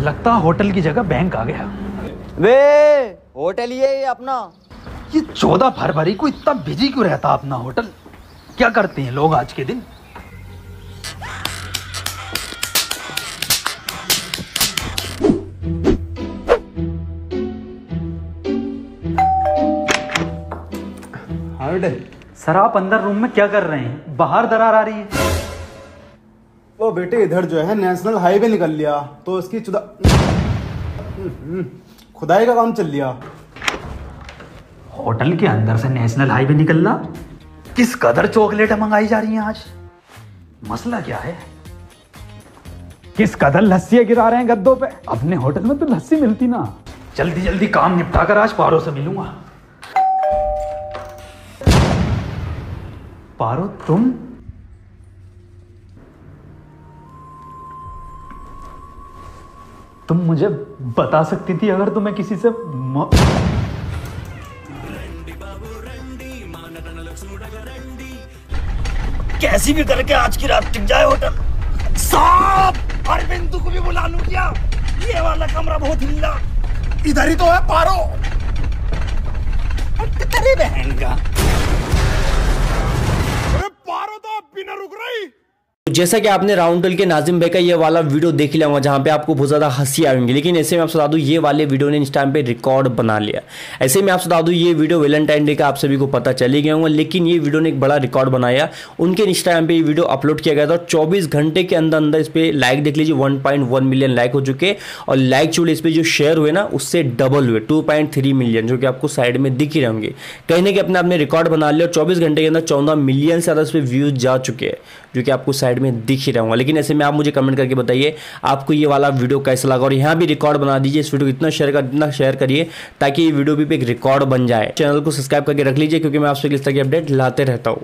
लगता होटल की जगह बैंक आ गया। वे होटल ये अपना। ये चौदह फरवरी को इतना बिज़ी क्यों रहता अपना होटल? क्या करते हैं लोग आज के दिन? हाँ सर आप अंदर रूम में क्या कर रहे हैं? बाहर दरार आ रही है। वो बेटे इधर जो है नेशनल हाईवे निकल लिया। तो इसकी चुदा खुदाई का काम चल लिया। होटल के अंदर से नेशनल हाईवे निकलना? किस कदर चॉकलेट मंगाई जा रही हैं आज? मसला क्या है? किस कदर लस्सी गिरा रहे हैं गद्दों पे? अपने होटल में तो लस्सी मिलती ना। जल्दी जल्दी काम निपटा कर आज पारो से मिलूँगा। पारो तुम तुम मुझे बता सकती थी अगर तुम्हें किसी से म... कैसी भी करके आज की रात टिक जाए होटल। साहब, अरविंद को भी बुला लू क्या? ये वाला कमरा बहुत हिल्ला इधर ही तो है, पारो। तेरी बहन का। जैसा कि आपने राउंड टेल के नाजिम भाई का ये वाला वीडियो देख लिया होगा, जहाँ पे आपको बहुत ज़्यादा हँसी आएँगी। लेकिन ऐसे में आपसे बता दूँ, ये वाले वीडियो ने इस टाइम पे रिकॉर्ड बना लिया। ऐसे में आपसे बता दूँ, ये वीडियो वेलेंटाइन डे का आप सभी को पता चल गया होगा, लेकिन ये वीडियो ने एक बड़ा रिकॉर्ड बनाया। उनके इंस्टाग्राम पे ये वीडियो अपलोड किया गया था, और चौबीस घंटे के अंदर अंदर इस पर लाइक देख लीजिए वन मिलियन लाइक हो चुके, और लाइक चुड़े इस पर जो शेयर हुए ना, उससे डबल हुए टू मिलियन जो कि आपको साइड में दिख ही रहेंगे कहीं ना अपने आपने रिकॉर्ड बना लिया, और चौबीस घंटे के अंदर चौदह मिलियन से ज़्यादा इस पर व्यूज़ जा चुके हैं। जो कि आपको साइड में दिख ही रहूँगा लेकिन ऐसे में आप मुझे कमेंट करके बताइए, आपको ये वाला वीडियो कैसा लगा? और यहाँ भी रिकॉर्ड बना दीजिए, इस वीडियो को इतना शेयर कर, इतना शेयर करिए, ताकि ये वीडियो भी एक रिकॉर्ड बन जाए। चैनल को सब्सक्राइब करके रख लीजिए, क्योंकि मैं आपसे इस तरह की अपडेट लाते रहता हूँ।